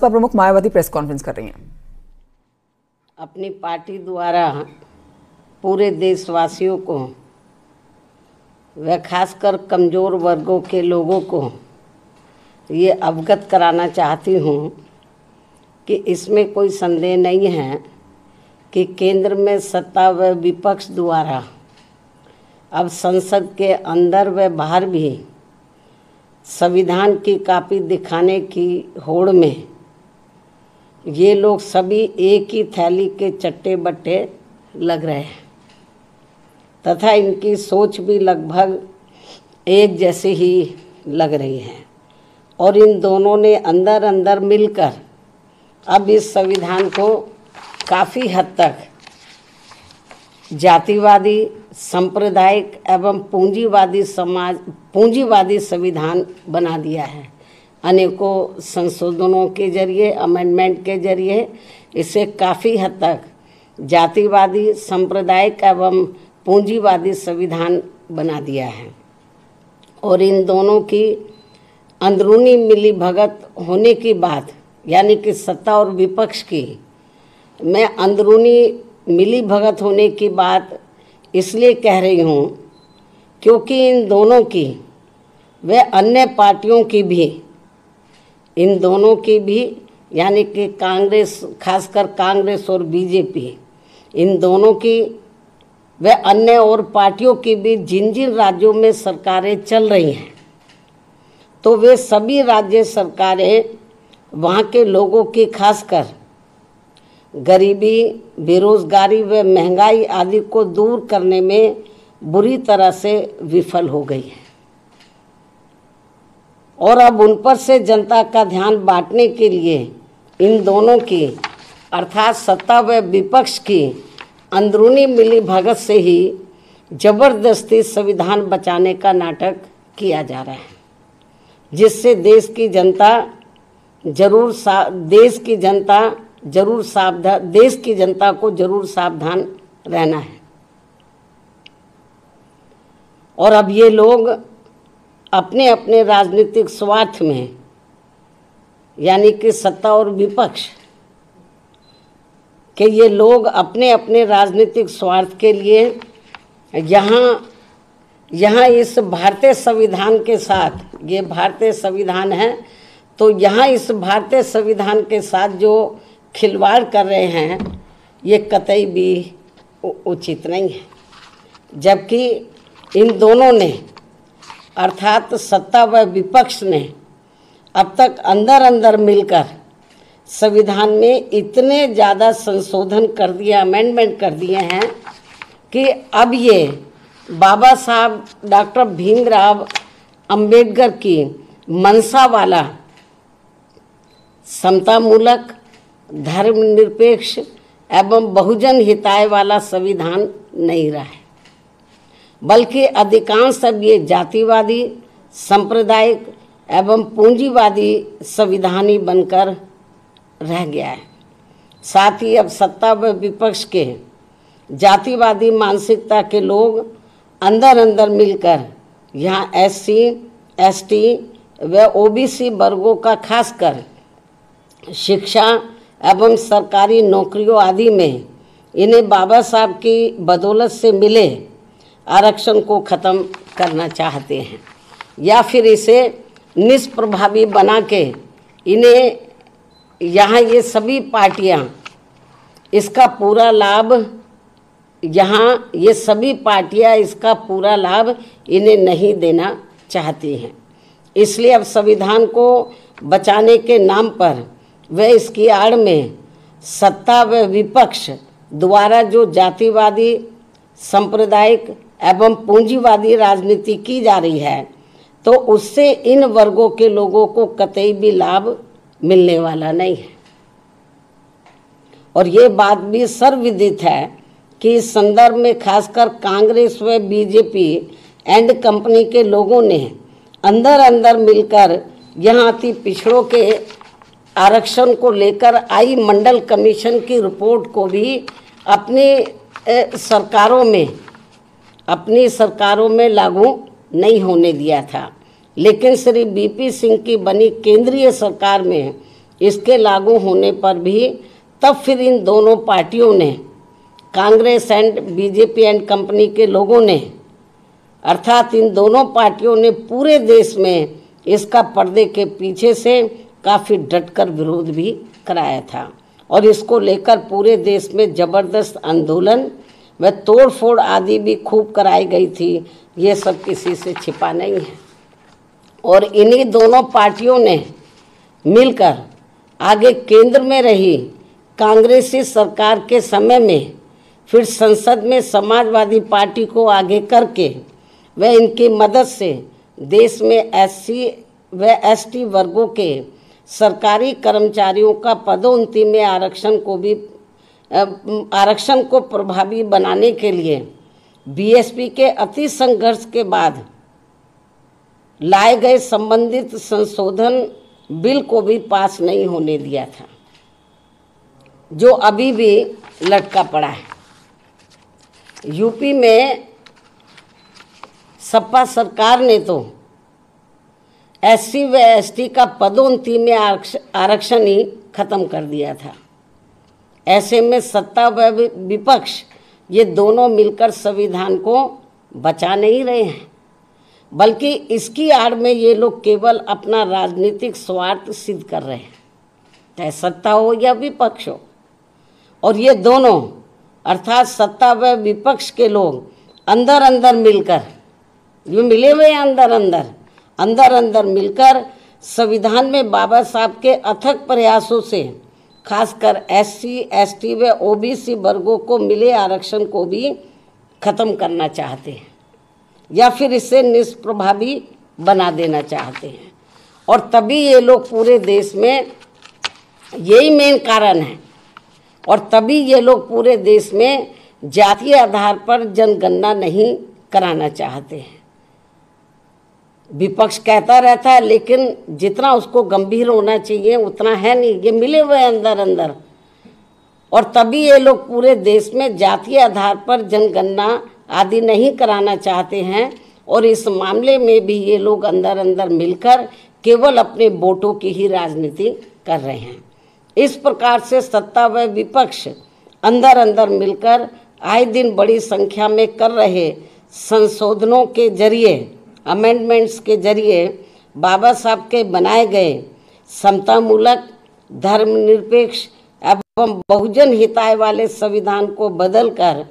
बसपा प्रमुख Mayawati press conference कर रही हैं। अपनी पार्टी द्वारा पूरे देशवासियों को व खासकर कमज़ोर वर्गों के लोगों को ये अवगत कराना चाहती हूँ कि इसमें कोई संदेह नहीं है कि केंद्र में सत्ता व विपक्ष द्वारा अब संसद के अंदर व बाहर भी संविधान की कापी दिखाने की होड़ में ये लोग सभी एक ही थैली के चट्टे बट्टे लग रहे हैं। तथा इनकी सोच भी लगभग एक जैसे ही लग रही है। और इन दोनों ने अंदर अंदर मिलकर अब इस संविधान को काफ़ी हद तक जातिवादी, सांप्रदायिक एवं पूंजीवादी समाज, पूंजीवादी संविधान बना दिया है। अनेकों संशोधनों के ज़रिए अमेंडमेंट के ज़रिए, इसे काफ़ी हद तक जातिवादी, सांप्रदायिक एवं पूंजीवादी संविधान बना दिया है। और इन दोनों की अंदरूनी मिली भगत होने की बात, यानी कि सत्ता और विपक्ष की, मैं अंदरूनी मिली भगत होने की बात इसलिए कह रही हूँ क्योंकि इन दोनों की, व अन्य पार्टियों की भी इन दोनों की भी, यानी कि कांग्रेस, खासकर कांग्रेस और बीजेपी, इन दोनों की, व अन्य और पार्टियों की भी जिन जिन राज्यों में सरकारें चल रही हैं तो वे सभी राज्य सरकारें वहाँ के लोगों की, खासकर गरीबी, बेरोजगारी व महँगाई आदि को दूर करने में बुरी तरह से विफल हो गई है। और अब उन पर से जनता का ध्यान बांटने के लिए इन दोनों की, अर्थात सत्ता व विपक्ष की, अंदरूनी मिली भगत से ही ज़बरदस्ती संविधान बचाने का नाटक किया जा रहा है, जिससे देश की जनता ज़रूर सा, देश की जनता ज़रूर सावधान देश की जनता को ज़रूर सावधान रहना है। और अब ये लोग अपने अपने राजनीतिक स्वार्थ में, यानी कि सत्ता और विपक्ष, के ये लोग अपने अपने राजनीतिक स्वार्थ के लिए यहाँ यहाँ इस भारतीय संविधान के साथ, ये भारतीय संविधान है तो यहाँ इस भारतीय संविधान के साथ जो खिलवाड़ कर रहे हैं, ये कतई भी उचित नहीं है। जबकि इन दोनों ने अर्थात सत्ता व विपक्ष ने अब तक अंदर अंदर मिलकर संविधान में इतने ज़्यादा संशोधन कर दिए अमेंडमेंट कर दिए हैं कि अब ये बाबा साहब, डॉक्टर भीमराव अंबेडकर की मनसा वाला समतामूलक, धर्मनिरपेक्ष एवं बहुजन हिताय वाला संविधान नहीं रहा है। बल्कि अधिकांश अब ये जातिवादी सांप्रदायिक एवं पूंजीवादी संविधानी बनकर रह गया है। साथ ही अब सत्ता व विपक्ष के जातिवादी मानसिकता के लोग अंदर अंदर मिलकर यहाँ एससी, एसटी व ओबीसी वर्गों का खासकर शिक्षा एवं सरकारी नौकरियों आदि में इन्हें बाबा साहब की बदौलत से मिले आरक्षण को ख़त्म करना चाहते हैं। या फिर इसे निष्प्रभावी बना के इन्हें यहाँ ये सभी पार्टियाँ, इसका पूरा लाभ, यहाँ ये सभी पार्टियाँ, इसका पूरा लाभ इन्हें नहीं देना चाहती हैं। इसलिए अब संविधान को बचाने के नाम पर व इसकी आड़ में सत्ता व विपक्ष द्वारा जो जातिवादी, सांप्रदायिक एवं पूंजीवादी राजनीति की जा रही है तो उससे इन वर्गों के लोगों को कतई भी लाभ मिलने वाला नहीं है। और ये बात भी सर्वविदित है कि इस संदर्भ में खासकर कांग्रेस व बीजेपी एंड कंपनी के लोगों ने अंदर अंदर मिलकर यहाँ अति पिछड़ों के आरक्षण को लेकर आई मंडल कमीशन की रिपोर्ट को भी अपनी सरकारों में अपनी सरकारों में लागू नहीं होने दिया था। लेकिन श्री बीपी सिंह की बनी केंद्रीय सरकार में इसके लागू होने पर भी तब फिर इन दोनों पार्टियों ने, Congress and BJP and company के लोगों ने, अर्थात इन दोनों पार्टियों ने पूरे देश में इसका पर्दे के पीछे से काफ़ी डटकर विरोध भी कराया था। और इसको लेकर पूरे देश में ज़बरदस्त आंदोलन व तोड़फोड़ आदि भी खूब कराई गई थी, ये सब किसी से छिपा नहीं है। और इन्हीं दोनों पार्टियों ने मिलकर आगे केंद्र में रही, कांग्रेसी सरकार के समय में, फिर संसद में समाजवादी पार्टी को आगे करके व इनकी मदद से देश में एससी व एसटी वर्गों के सरकारी कर्मचारियों का पदोन्नति में आरक्षण को भी आरक्षण को प्रभावी बनाने के लिए बीएसपी के अति संघर्ष के बाद लाए गए संबंधित संशोधन बिल को भी पास नहीं होने दिया था, जो अभी भी लटका पड़ा है। यूपी में सपा सरकार ने तो एससी व एसटी का पदोन्नति में आरक्षण ही खत्म कर दिया था। ऐसे में सत्ता व विपक्ष, ये दोनों मिलकर संविधान को बचा नहीं रहे हैं। बल्कि इसकी आड़ में ये लोग केवल अपना राजनीतिक स्वार्थ सिद्ध कर रहे हैं। चाहे सत्ता हो या विपक्ष हो। और ये दोनों, अर्थात सत्ता व विपक्ष के लोग अंदर अंदर मिलकर जो मिले हुए हैं अंदर अंदर अंदर अंदर मिलकर संविधान में बाबा साहब के अथक प्रयासों से खासकर एससी, एसटी व ओबीसी वर्गों को मिले आरक्षण को भी खत्म करना चाहते हैं या फिर इसे निष्प्रभावी बना देना चाहते हैं। और तभी ये लोग पूरे देश में यही मेन कारण है। और तभी ये लोग पूरे देश में जातीय आधार पर जनगणना नहीं कराना चाहते हैं। विपक्ष कहता रहता है, लेकिन जितना उसको गंभीर होना चाहिए, उतना है नहीं। ये मिले हुए अंदर अंदर। और तभी ये लोग पूरे देश में जातीय आधार पर जनगणना आदि नहीं कराना चाहते हैं, और इस मामले में भी ये लोग अंदर अंदर मिलकर केवल अपने वोटों की ही राजनीति कर रहे हैं। इस प्रकार से सत्ता व विपक्ष अंदर अंदर मिलकर आए दिन बड़ी संख्या में कर रहे संशोधनों के ज़रिए अमेंडमेंट्स के ज़रिए बाबा साहब के बनाए गए समतामूलक, धर्मनिरपेक्ष एवं बहुजन हिताय वाले संविधान को बदलकर